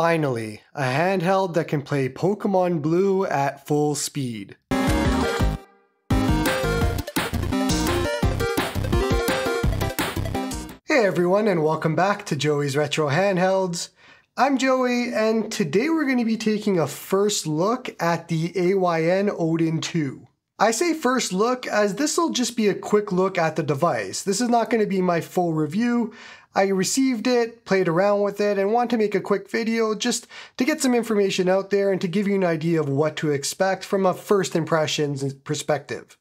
Finally, a handheld that can play Pokemon Blue at full speed. Hey everyone and welcome back to Joey's Retro Handhelds. I'm Joey and today we're going to be taking a first look at the AYN Odin 2. I say first look as this will just be a quick look at the device. This is not going to be my full review. I received it, played around with it, and want to make a quick video just to get some information out there and to give you an idea of what to expect from a first impressions perspective.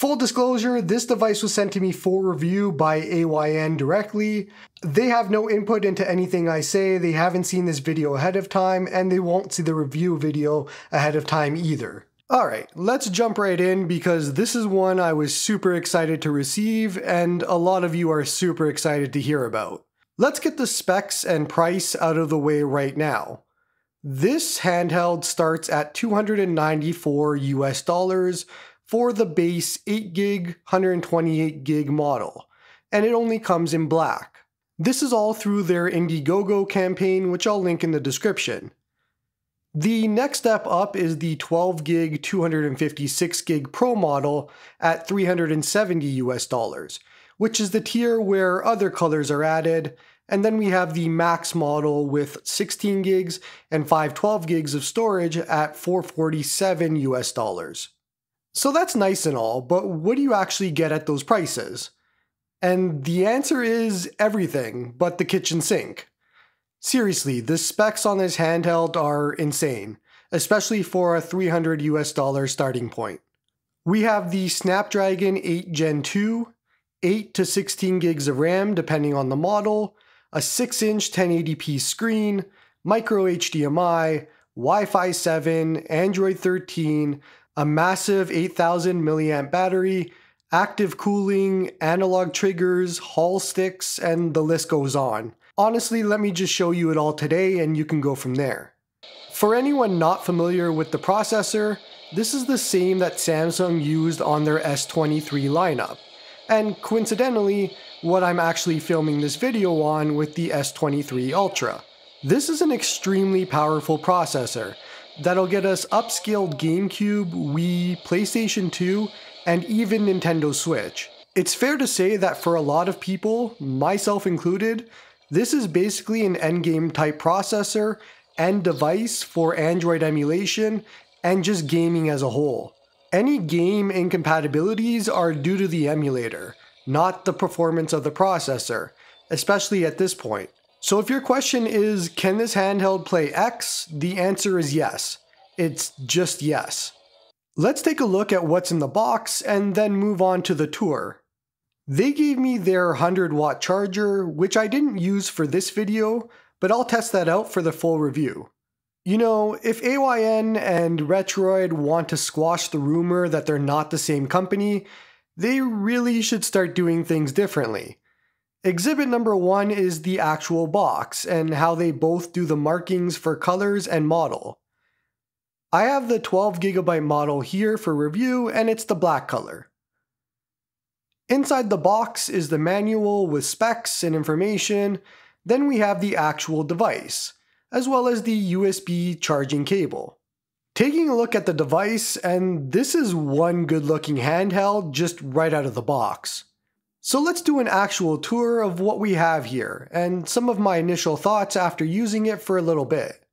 Full disclosure, this device was sent to me for review by AYN directly. They have no input into anything I say, they haven't seen this video ahead of time, and they won't see the review video ahead of time either. Alright, let's jump right in because this is one I was super excited to receive and a lot of you are super excited to hear about. Let's get the specs and price out of the way right now. This handheld starts at 294 US dollars for the base 8 gig, 128 gig model, and it only comes in black. This is all through their Indiegogo campaign, which I'll link in the description. The next step up is the 12 gig 256 gig Pro model at 370 US dollars, which is the tier where other colors are added, and then we have the max model with 16 gigs and 512 gigs of storage at 447 US dollars. So that's nice and all, but what do you actually get at those prices? And the answer is everything but the kitchen sink. Seriously, the specs on this handheld are insane, especially for a 300 US dollar starting point. We have the Snapdragon 8 Gen 2, 8 to 16 gigs of RAM depending on the model, a 6 inch 1080p screen, micro HDMI, Wi Fi 7, Android 13, a massive 8000 milliamp battery, active cooling, analog triggers, Hall sticks, and the list goes on. Honestly, let me just show you it all today and you can go from there. For anyone not familiar with the processor, this is the same that Samsung used on their S23 lineup. And coincidentally, what I'm actually filming this video on with the S23 Ultra. This is an extremely powerful processor, that'll get us upscaled GameCube, Wii, PlayStation 2, and even Nintendo Switch. It's fair to say that for a lot of people, myself included, this is basically an endgame type processor and device for Android emulation and just gaming as a whole. Any game incompatibilities are due to the emulator, not the performance of the processor, especially at this point. So if your question is, can this handheld play X? The answer is yes. It's just yes. Let's take a look at what's in the box and then move on to the tour. They gave me their 100 watt charger, which I didn't use for this video, but I'll test that out for the full review. You know, if AYN and Retroid want to squash the rumor that they're not the same company, they really should start doing things differently. Exhibit number one is the actual box and how they both do the markings for colors and model. I have the 12GB model here for review and it's the black color. Inside the box is the manual with specs and information, then we have the actual device, as well as the USB charging cable. Taking a look at the device, and this is one good looking handheld just right out of the box. So let's do an actual tour of what we have here, and some of my initial thoughts after using it for a little bit.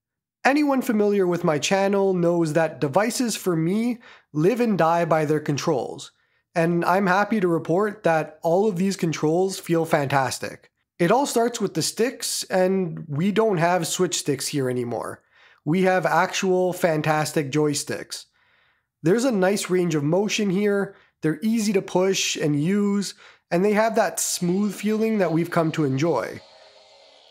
Anyone familiar with my channel knows that devices for me live and die by their controls, and I'm happy to report that all of these controls feel fantastic. It all starts with the sticks, and we don't have switch sticks here anymore. We have actual fantastic joysticks. There's a nice range of motion here, they're easy to push and use, and they have that smooth feeling that we've come to enjoy.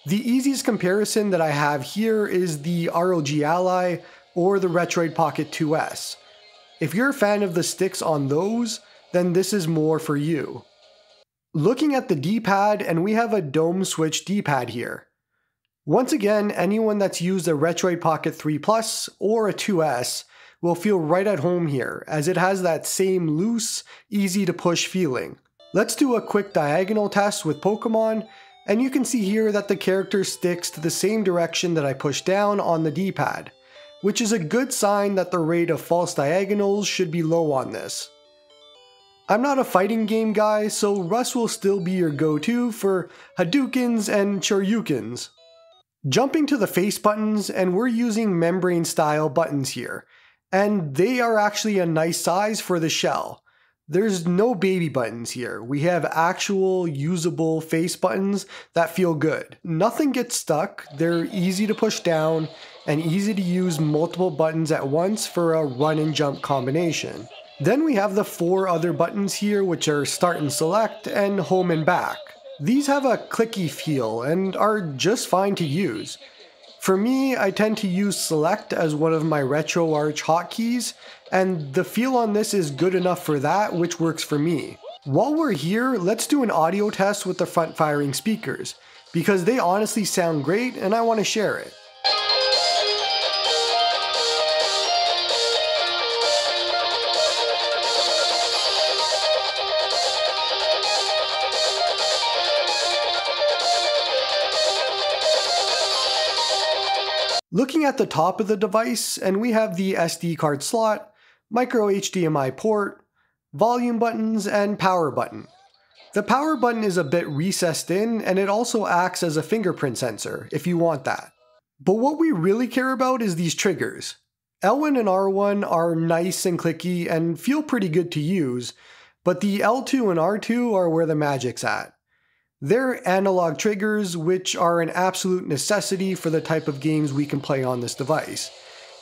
The easiest comparison that I have here is the ROG Ally or the Retroid Pocket 2S. If you're a fan of the sticks on those, then this is more for you. Looking at the D-pad, and we have a dome switch D-pad here. Once again, anyone that's used a Retroid Pocket 3 Plus or a 2S will feel right at home here, as it has that same loose, easy to push feeling. Let's do a quick diagonal test with Pokemon, and you can see here that the character sticks to the same direction that I push down on the D-pad, which is a good sign that the rate of false diagonals should be low on this. I'm not a fighting game guy, so Russ will still be your go-to for Hadoukens and Shoryukens. Jumping to the face buttons, and we're using membrane style buttons here, and they are actually a nice size for the shell. There's no baby buttons here. We have actual usable face buttons that feel good. Nothing gets stuck, they're easy to push down, and easy to use multiple buttons at once for a run and jump combination. Then we have the four other buttons here which are start and select and home and back. These have a clicky feel and are just fine to use. For me, I tend to use select as one of my RetroArch hotkeys, and the feel on this is good enough for that, which works for me. While we're here, let's do an audio test with the front firing speakers, because they honestly sound great and I want to share it. Looking at the top of the device, and we have the SD card slot, micro HDMI port, volume buttons, and power button. The power button is a bit recessed in, and it also acts as a fingerprint sensor, if you want that. But what we really care about is these triggers. L1 and R1 are nice and clicky and feel pretty good to use, but the L2 and R2 are where the magic's at. They're analog triggers, which are an absolute necessity for the type of games we can play on this device.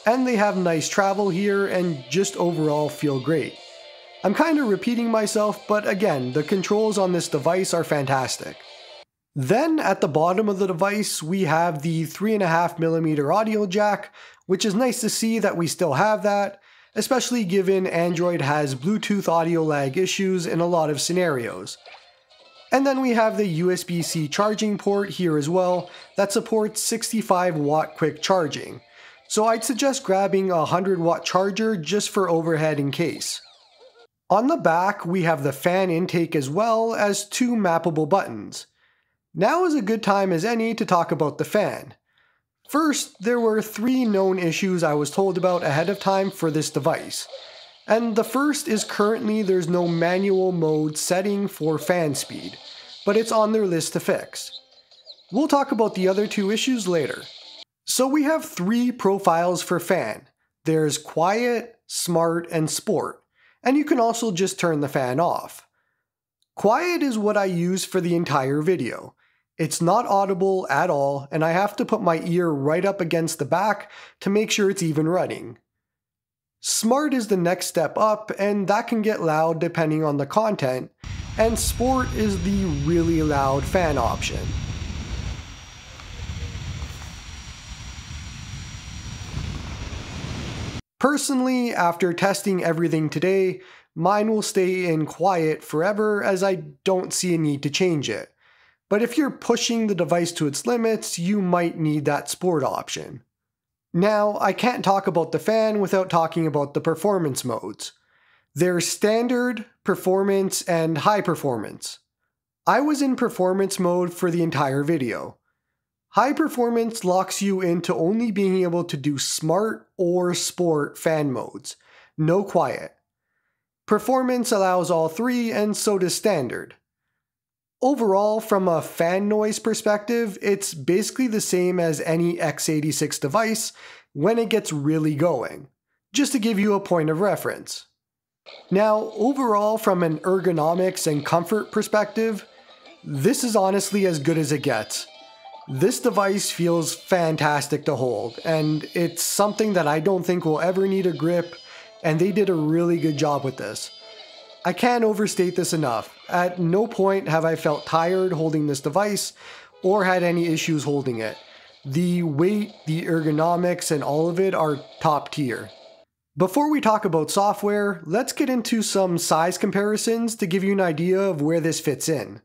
And they have nice travel here and just overall feel great. I'm kind of repeating myself, but again, the controls on this device are fantastic. Then at the bottom of the device, we have the 3.5mm audio jack, which is nice to see that we still have that, especially given Android has Bluetooth audio lag issues in a lot of scenarios. And then we have the USB-C charging port here as well that supports 65 watt quick charging. So I'd suggest grabbing a 100 watt charger just for overhead in case. On the back, we have the fan intake as well as two mappable buttons. Now is a good time as any to talk about the fan. First, there were three known issues I was told about ahead of time for this device. And the first is currently there's no manual mode setting for fan speed, but it's on their list to fix. We'll talk about the other two issues later. So we have three profiles for fan. There's quiet, smart, and sport, and you can also just turn the fan off. Quiet is what I use for the entire video. It's not audible at all, and I have to put my ear right up against the back to make sure it's even running. Smart is the next step up, and that can get loud depending on the content, and Sport is the really loud fan option. Personally, after testing everything today, mine will stay in quiet forever as I don't see a need to change it. But if you're pushing the device to its limits, you might need that sport option. Now, I can't talk about the fan without talking about the performance modes. There's standard, performance, and high performance. I was in performance mode for the entire video. High performance locks you into only being able to do smart or sport fan modes, no quiet. Performance allows all three, and so does standard. Overall, from a fan noise perspective, it's basically the same as any x86 device when it gets really going, just to give you a point of reference. Now, overall, from an ergonomics and comfort perspective, this is honestly as good as it gets. This device feels fantastic to hold, and it's something that I don't think will ever need a grip, and they did a really good job with this. I can't overstate this enough. At no point have I felt tired holding this device or had any issues holding it. The weight, the ergonomics, and all of it are top tier. Before we talk about software, let's get into some size comparisons to give you an idea of where this fits in.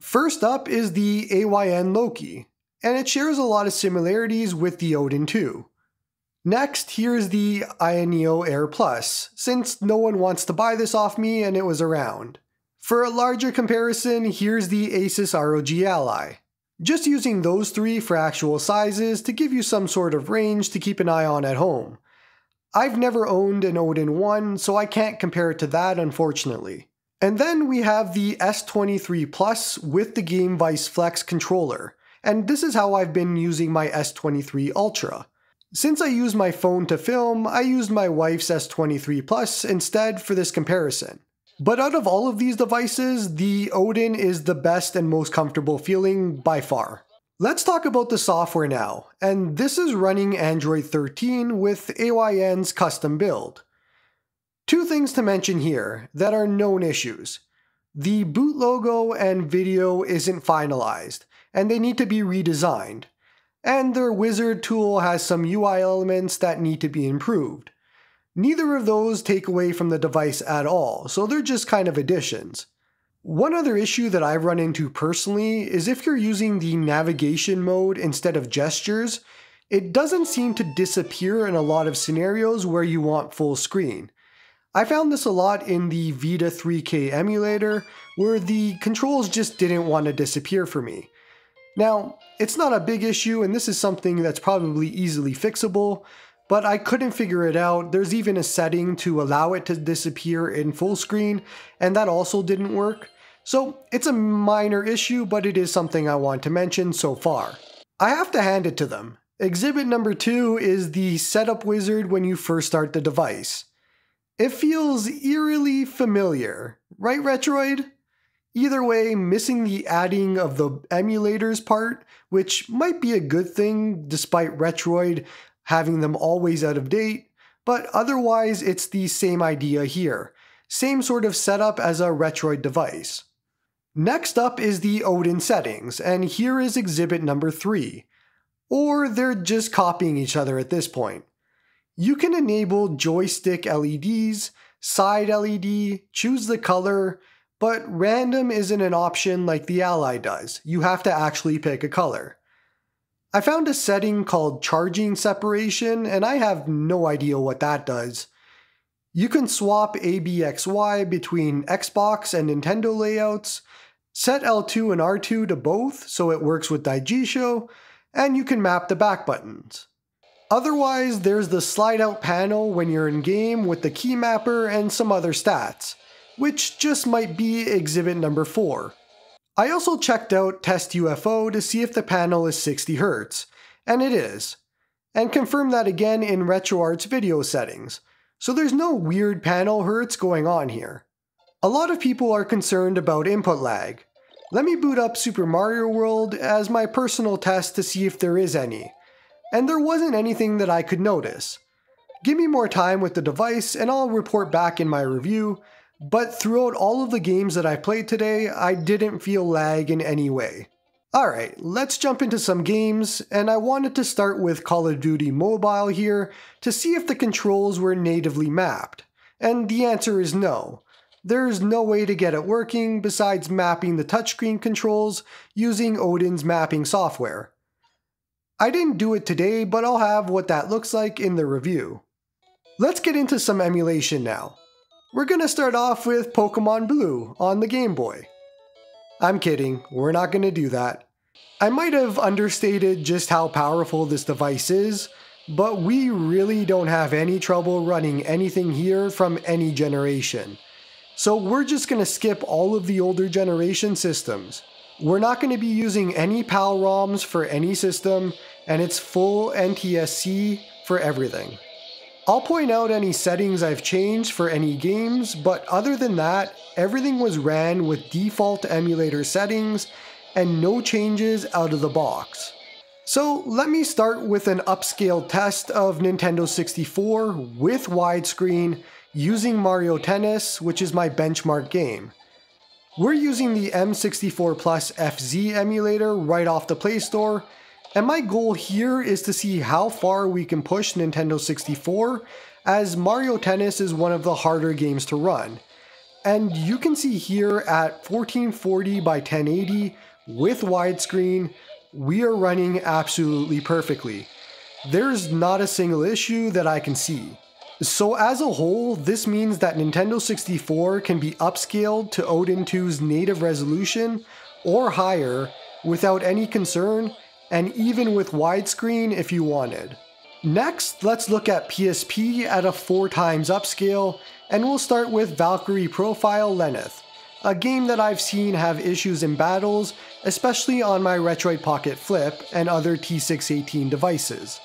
First up is the AYN Loki, and it shares a lot of similarities with the Odin 2. Next, here's the Ayaneo Air Plus, since no one wants to buy this off me and it was around. For a larger comparison, here's the Asus ROG Ally. Just using those three for actual sizes to give you some sort of range to keep an eye on at home. I've never owned an Odin 1, so I can't compare it to that unfortunately. And then we have the S23 Plus with the Game Vice Flex controller, and this is how I've been using my S23 Ultra. Since I use my phone to film, I used my wife's S23 Plus instead for this comparison. But out of all of these devices, the Odin is the best and most comfortable feeling by far. Let's talk about the software now, and this is running Android 13 with AYN's custom build. Two things to mention here that are known issues. The boot logo and video isn't finalized, and they need to be redesigned. And their wizard tool has some UI elements that need to be improved. Neither of those take away from the device at all, so they're just kind of additions. One other issue that I've run into personally is if you're using the navigation mode instead of gestures, it doesn't seem to disappear in a lot of scenarios where you want full screen. I found this a lot in the Vita 3K emulator, where the controls just didn't want to disappear for me. Now, it's not a big issue and this is something that's probably easily fixable, but I couldn't figure it out. There's even a setting to allow it to disappear in full screen, and that also didn't work. So it's a minor issue, but it is something I want to mention so far. I have to hand it to them. Exhibit number two is the setup wizard when you first start the device. It feels eerily familiar, right Retroid? Either way, missing the adding of the emulators part, which might be a good thing despite Retroid having them always out of date, but otherwise it's the same idea here. Same sort of setup as a Retroid device. Next up is the Odin settings, and here is exhibit number 3. Or they're just copying each other at this point. You can enable joystick LEDs, side LED, choose the color, but random isn't an option like the Ally does. You have to actually pick a color. I found a setting called charging separation, and I have no idea what that does. You can swap ABXY between Xbox and Nintendo layouts, set L2 and R2 to both so it works with Daijisho, and you can map the back buttons. Otherwise, there's the slide out panel when you're in game with the key mapper and some other stats, which just might be exhibit number 4. I also checked out Test UFO to see if the panel is 60Hz, and it is, and confirmed that again in RetroArch's video settings, so there's no weird panel hertz going on here. A lot of people are concerned about input lag. Let me boot up Super Mario World as my personal test to see if there is any, and there wasn't anything that I could notice. Give me more time with the device and I'll report back in my review, but throughout all of the games that I played today, I didn't feel lag in any way. Alright, let's jump into some games, and I wanted to start with Call of Duty Mobile here to see if the controls were natively mapped. And the answer is no. There's no way to get it working besides mapping the touchscreen controls using Odin's mapping software. I didn't do it today, but I'll have what that looks like in the review. Let's get into some emulation now. We're gonna start off with Pokemon Blue on the Game Boy. I'm kidding, we're not gonna do that. I might have understated just how powerful this device is, but we really don't have any trouble running anything here from any generation. So we're just gonna skip all of the older generation systems. We're not gonna be using any PAL ROMs for any system, and it's full NTSC for everything. I'll point out any settings I've changed for any games, but other than that, everything was ran with default emulator settings and no changes out of the box. So let me start with an upscale test of Nintendo 64 with widescreen using Mario Tennis, which is my benchmark game. We're using the M64 Plus FZ emulator right off the Play Store, and my goal here is to see how far we can push Nintendo 64 as Mario Tennis is one of the harder games to run. And you can see here at 1440 by 1080 with widescreen, we are running absolutely perfectly. There's not a single issue that I can see. So as a whole, this means that Nintendo 64 can be upscaled to Odin 2's native resolution or higher without any concern, and even with widescreen if you wanted. Next, let's look at PSP at a 4 times upscale, and we'll start with Valkyrie Profile Lenneth, a game that I've seen have issues in battles, especially on my Retroid Pocket Flip and other T618 devices.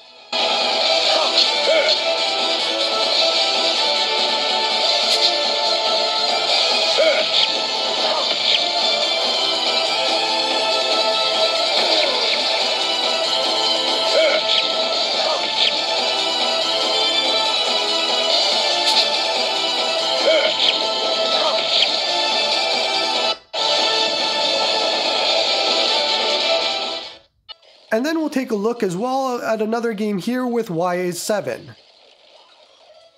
Take a look as well at another game here with YA7.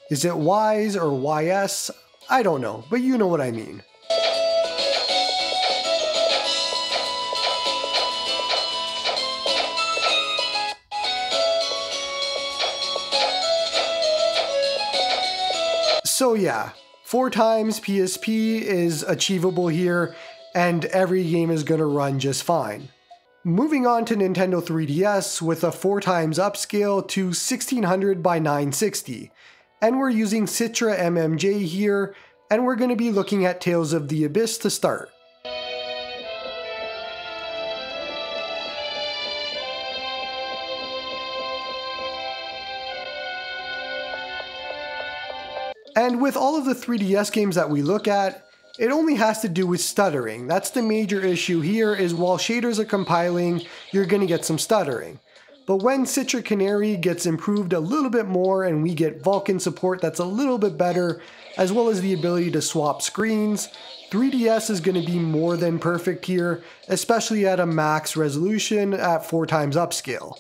Is it Wise or YS? I don't know, but you know what I mean. So yeah, four times PSP is achievable here, and every game is gonna run just fine. Moving on to Nintendo 3DS with a 4 times upscale to 1600 by 960. And we're using Citra MMJ here, and we're going to be looking at Tales of the Abyss to start. And with all of the 3DS games that we look at, it only has to do with stuttering. That's the major issue here is while shaders are compiling, you're going to get some stuttering. But when Citra Canary gets improved a little bit more and we get Vulkan support that's a little bit better, as well as the ability to swap screens, 3DS is going to be more than perfect here, especially at a max resolution at 4 times upscale.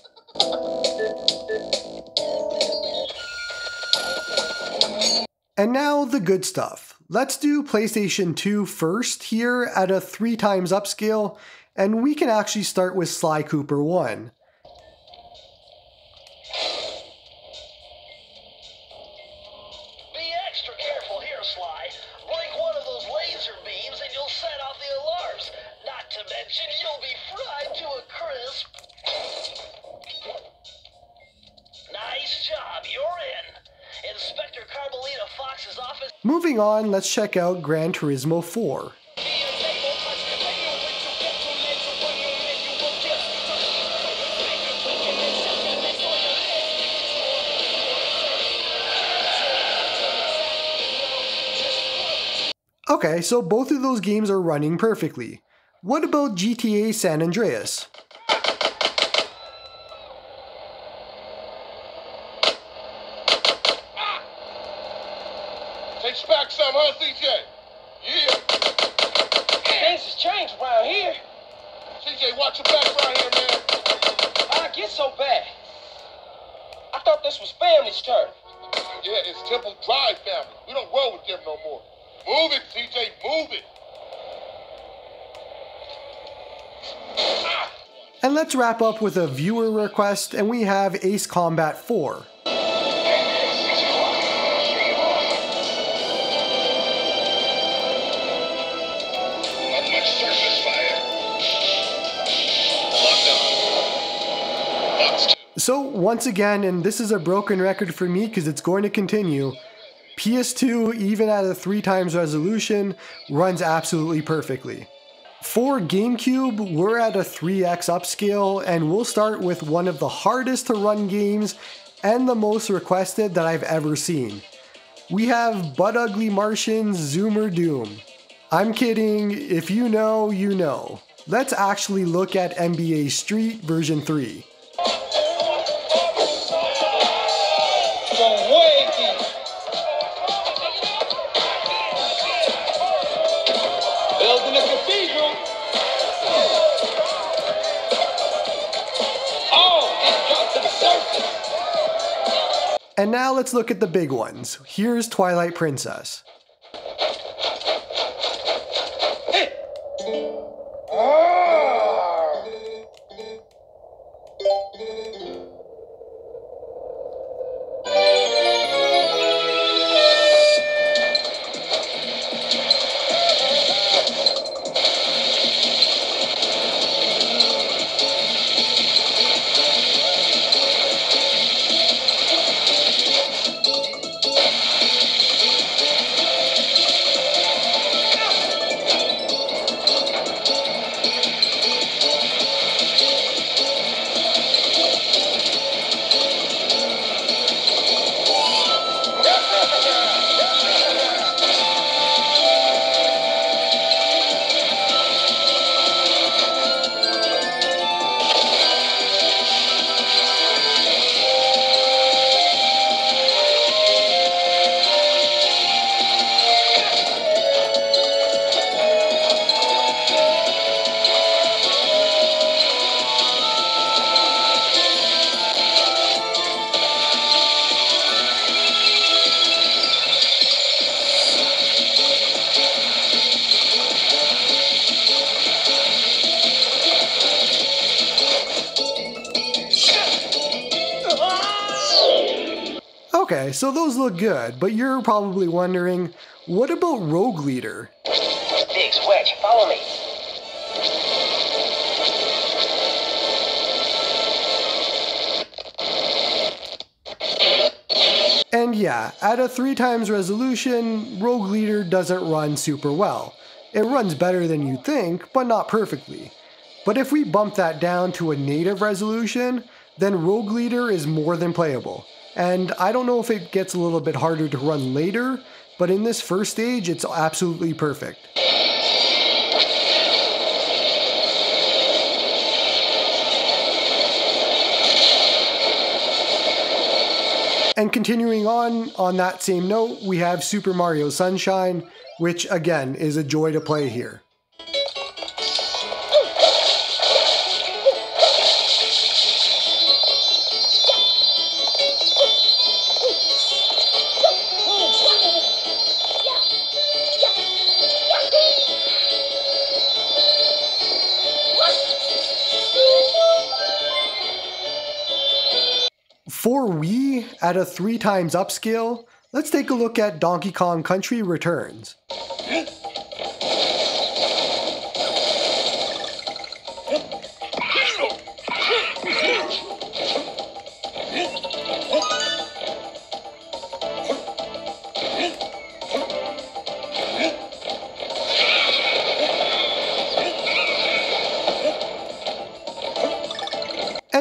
And now the good stuff. Let's do PlayStation 2 first here at a 3 times upscale, and we can actually start with Sly Cooper 1. Let's check out Gran Turismo 4. Okay, so both of those games are running perfectly. What about GTA San Andreas? Expect some, huh, CJ? Yeah. Things has changed around here. CJ, watch your back around here, man. How'd it get so bad? I thought this was family's turn. Yeah, it's Temple Drive family. We don't roll with them no more. Move it, CJ, move it. And let's wrap up with a viewer request, and we have Ace Combat 4. So once again, and this is a broken record for me because it's going to continue, PS2, even at a 3 times resolution, runs absolutely perfectly. For GameCube, we're at a 3x upscale, and we'll start with one of the hardest to run games and the most requested that I've ever seen. We have Butt Ugly Martians Zoom or Doom. I'm kidding, if you know, you know. Let's actually look at NBA Street version 3. And now let's look at the big ones. Here's Twilight Princess. So those look good, but you're probably wondering, what about Rogue Leader? Biggs, Wedge, follow me. And yeah, at a 3 times resolution, Rogue Leader doesn't run super well. It runs better than you'd think, but not perfectly. But if we bump that down to a native resolution, then Rogue Leader is more than playable. And I don't know if it gets a little bit harder to run later, but in this first stage, it's absolutely perfect. And continuing on on that same note, we have Super Mario Sunshine, which again is a joy to play here. At a 3 times upscale, let's take a look at Donkey Kong Country Returns.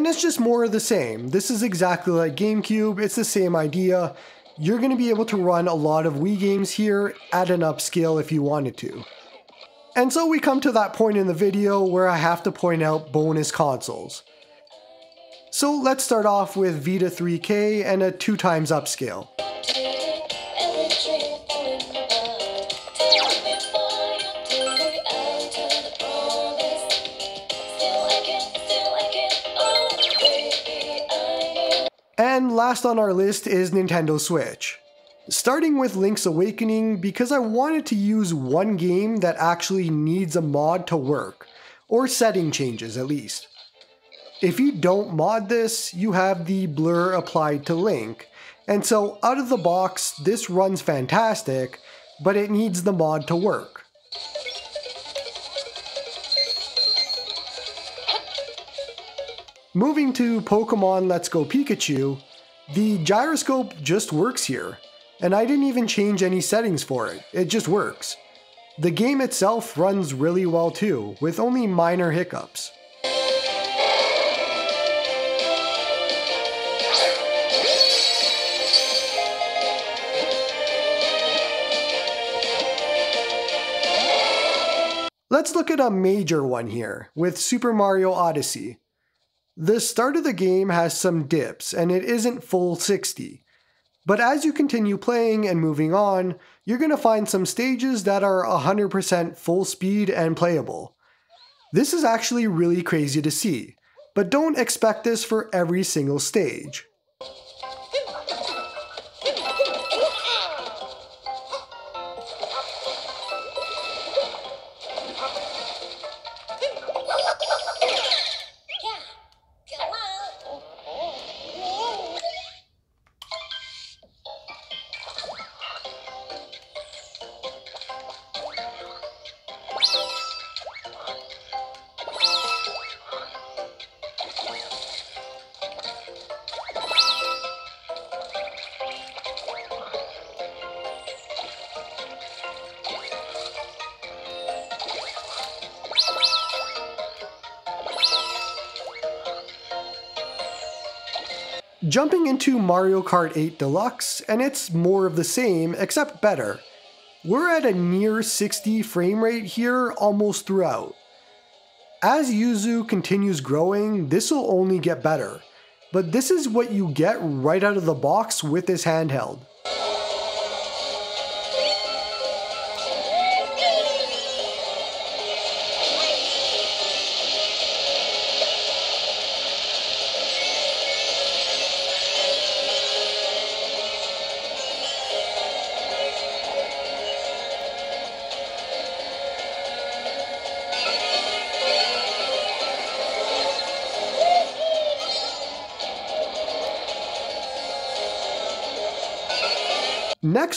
It's just more of the same. This is exactly like GameCube, it's the same idea. You're going to be able to run a lot of Wii games here at an upscale if you wanted to. And so we come to that point in the video where I have to point out bonus consoles. So let's start off with Vita 3K and a 2 times upscale. And last on our list is Nintendo Switch. Starting with Link's Awakening because I wanted to use one game that actually needs a mod to work, or setting changes at least. If you don't mod this, you have the blur applied to Link, and so out of the box, this runs fantastic, but it needs the mod to work. Moving to Pokemon Let's Go Pikachu, the gyroscope just works here, and I didn't even change any settings for it, it just works. The game itself runs really well too, with only minor hiccups. Let's look at a major one here, with Super Mario Odyssey. The start of the game has some dips, and it isn't full 60. But as you continue playing and moving on, you're going to find some stages that are 100% full speed and playable. This is actually really crazy to see, but don't expect this for every single stage. Jumping into Mario Kart 8 Deluxe, and it's more of the same, except better. We're at a near 60 frame rate here almost throughout. As Yuzu continues growing, this will only get better, but this is what you get right out of the box with this handheld.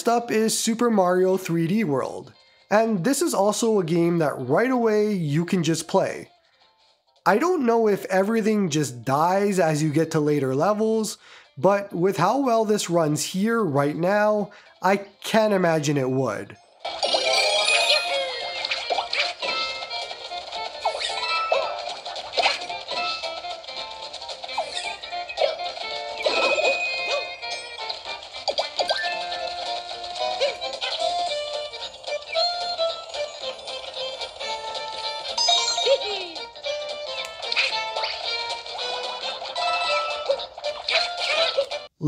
Next up is Super Mario 3D World, and this is also a game that right away you can just play. I don't know if everything just dies as you get to later levels, but with how well this runs here right now, I can't imagine it would.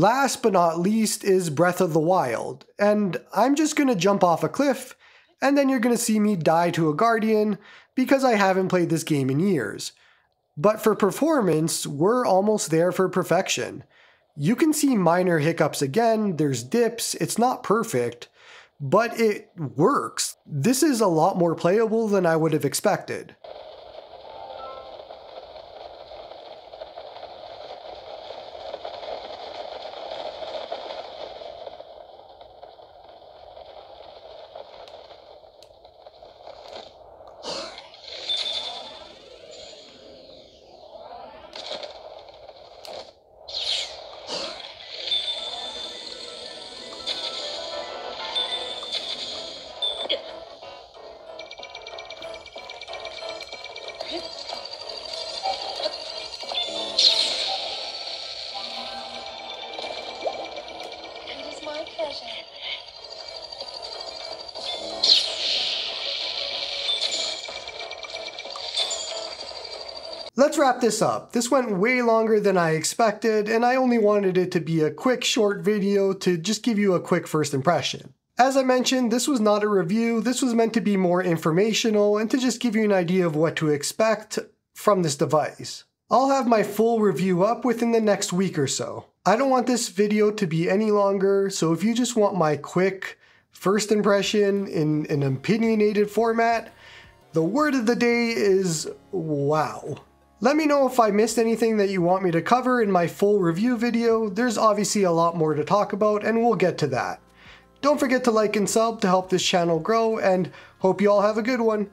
Last but not least is Breath of the Wild, and I'm just gonna jump off a cliff, and then you're gonna see me die to a Guardian because I haven't played this game in years. But for performance, we're almost there for perfection. You can see minor hiccups again, there's dips, it's not perfect, but it works. This is a lot more playable than I would have expected. Let's wrap this up. This went way longer than I expected, and I only wanted it to be a quick short video to just give you a quick first impression. As I mentioned, this was not a review, this was meant to be more informational and to just give you an idea of what to expect from this device. I'll have my full review up within the next week or so. I don't want this video to be any longer, so if you just want my quick first impression in an opinionated format, the word of the day is wow. Let me know if I missed anything that you want me to cover in my full review video. There's obviously a lot more to talk about, and we'll get to that. Don't forget to like and sub to help this channel grow, and hope you all have a good one.